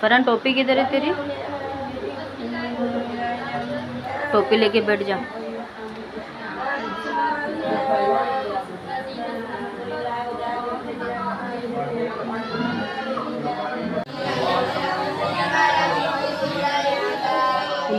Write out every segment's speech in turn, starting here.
फरहान टोपी किधर है तेरी? टोपी लेके बैठ जा।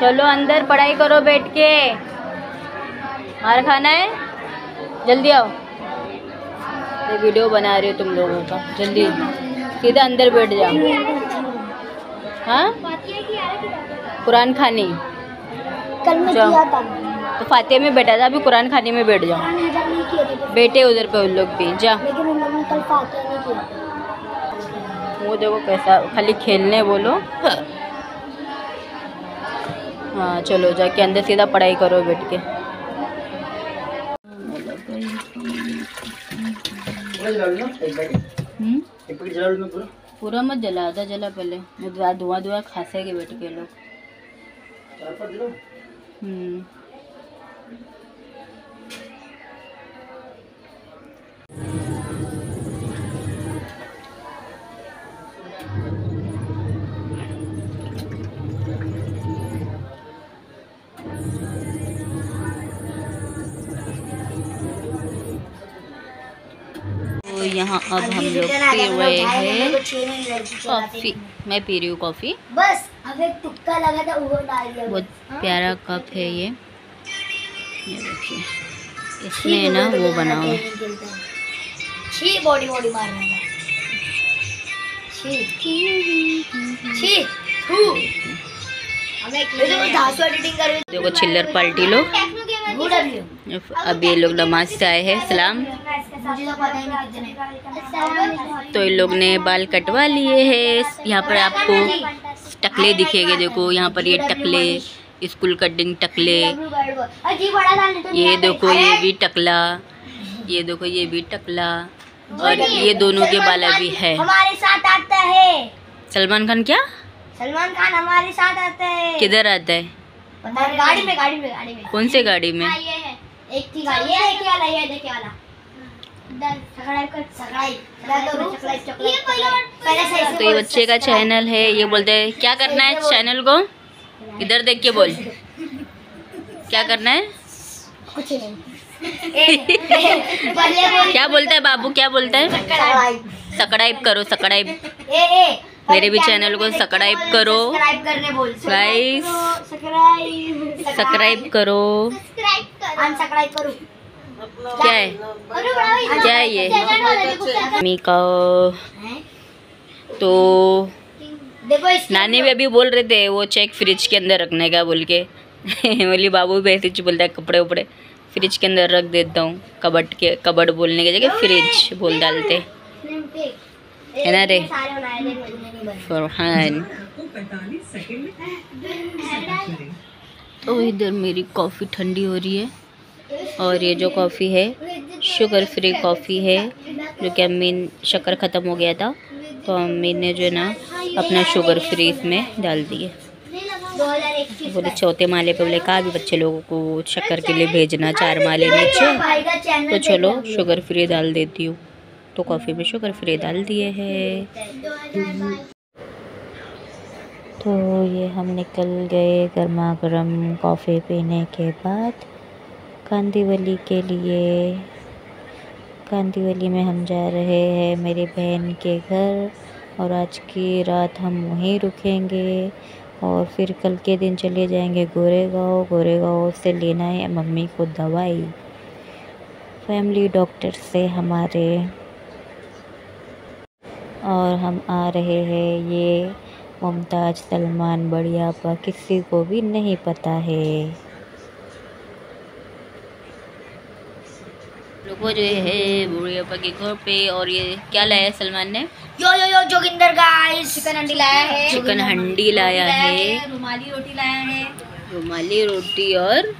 चलो अंदर पढ़ाई करो बैठ के। मार खाना है? जल्दी आओ। ये वीडियो बना रही हो तुम लोगों का। जल्दी। सीधा अंदर बैठ जाओ। हाँ? कुरान खानी। कल मैं जाओ। किया था। तो फातिहा में बैठा था अभी कुरान खाने में बैठ जाओ। थे बेटे उधर पे उन लोग भी। जा। वो देखो कैसा खाली खेलने बोलो। हाँ चलो जाके अंदर सीधा पढ़ाई करो बैठ के। हम्म? पूरा मत जला, आधा जला पहले। धुआँ धुआँ खासे खासेंगे बैठ के लोग। तो यहाँ अब हम लोग पी रहे हैं कॉफ़ी मैं पी रही हूँ कॉफ़ी। बस अब एक तुक्का लगा था वो डाल दिया बहुत प्यारा कप है ये। ये देखिए इसमें ना वो बना हुआ छी। बॉडी बॉडी मार रहा छी छी देखो चिल्लर पार्टी लोग अब ये लोग नमाज़ से आए हैं। सलाम। मुझे तो पता ही नहीं कितने। तो इन लोग ने बाल कटवा लिए हैं। यहाँ पर आपको टकले दिखेंगे। देखो यहाँ पर ये टकले स्कूल कटिंग टकले। ये देखो ये भी टकला। ये देखो ये भी टकला। और ये दोनों के बाल अभी है। हमारे साथ आता है। सलमान खान क्या? सलमान खान हमारे साथ आता है। किधर आता है? गाड़ी में गाड़ी में गाड़ी में। कौन से गाड़ी में? ये है। एक थी गाड़ी ये देखिए वाला ये देखिए वाला। तो ये बच्चे का चैनल है ये बोलते हैं। क्या करना है चैनल को? इधर देख के बोल। क्या करना है? कुछ नहीं। क्या बोलता है बाबू? क्या बोलता है? सब्सक्राइब करो ए मेरे भी चैनल को सब्सक्राइब करो। गाइस सब्सक्राइब करो सब्सक्राइब करो। क्या है क्या है ये। मम्मी का तो नानी भी अभी बोल रहे थे वो चेक फ्रिज के अंदर रखने का बोल के? बोली बाबू भी ऐसे बोलता है कपड़े उपड़े फ्रिज के अंदर रख देता हूँ कबट के कबट बोलने की जगह फ्रिज बोल डालते। है ना रे? फरहान तो इधर मेरी कॉफ़ी ठंडी हो रही है। और ये जो कॉफ़ी है शुगर फ्री कॉफ़ी है, जो कि अम्मी शक्कर ख़त्म हो गया था तो अम्मी ने जो है ना, अपना शुगर फ्री इसमें डाल दिए बोले चौथे माले पे बोले, कहा भी बच्चे लोगों को शक्कर के लिए भेजना, चार माले नीचे तो चलो शुगर फ्री डाल देती हूँ। तो कॉफ़ी में शुगर फ्री डाल दिए है। तो ये हम निकल गए गर्मा गर्म कॉफ़ी पीने के बाद। कांदीवली के लिए। कांदीवली में हम जा रहे हैं मेरी बहन के घर और आज की रात हम वहीं रुकेंगे और फिर कल के दिन चले जाएँगे गोरेगांव। गोरेगांव से लेना है मम्मी को दवाई। फैमिली डॉक्टर से हमारे। और हम आ रहे हैं ये मुमताज़ सलमान, बढ़िया पर किसी को भी नहीं पता है। लोगों जो है बुढ़िया के घर पे और ये क्या लाया है सलमान ने? Yo yo yo Joginder guys chicken handi लाया है। चिकन हंडी लाया है। रुमाली रोटी लाया है। रुमाली रोटी और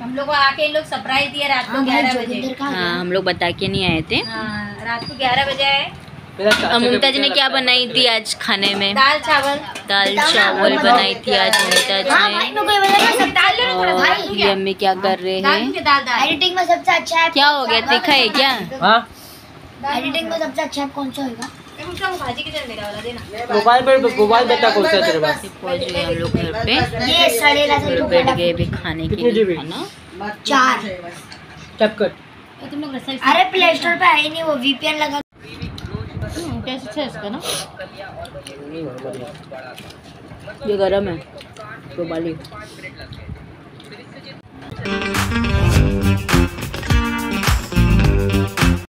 हम लोग आके इन लोग सरप्राइज़ दिया रात को ग्यारह बजे। हाँ हम लोग बता के नहीं आए थे। हाँ, रात को ग्यारह बजे आए। और मुमताज़ ने क्या बनाई थी आज खाने में? दाल चावल। दाल चावल बनाई थी आज मुमताज़ हाँ भाई ने ये और अम्मी क्या कर रहे हैं? एडिटिंग में सबसे अच्छा है क्या हो गया? तीखा है क्या? हाँ? एडिटिंग में सबसे अच्छा कौन सा होगा? भाजी के चल मेरा वाला देना। मोबाइल पर मोबाइल बता कौन सा तेरे पास? पहुँच गए हम लोग घर पे। ये सड़ेला से तो बैठ गए खाने के लिए खाना। चार। अरे प्ले स्टोर पे आई नहीं वो वीपीएन लगा टेस्ट है इसका ना। ये गर्म है तो बाली।